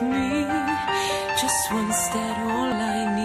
with me. Just one step, all I need.